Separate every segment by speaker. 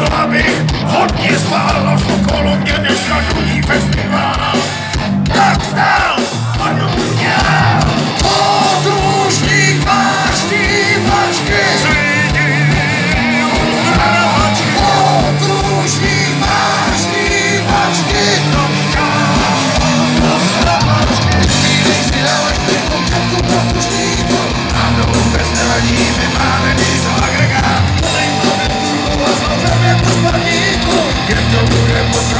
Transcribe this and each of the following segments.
Speaker 1: chtěla bych hodně spálnost okolo mě, než na festival. Tak
Speaker 2: stále. Don't do that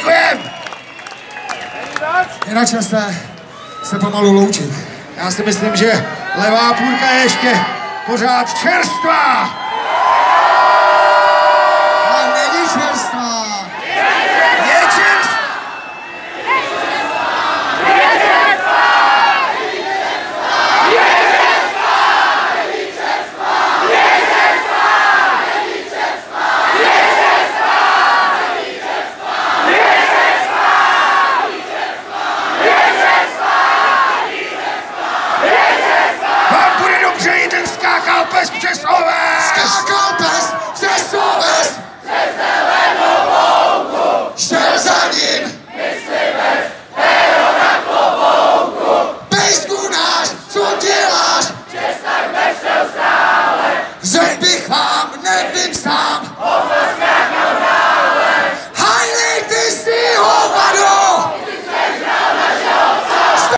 Speaker 1: Děkujem!
Speaker 3: Je na čase se pomalu loučit.
Speaker 1: Já si myslím, že levá půlka je ještě pořád čerstvá. stop.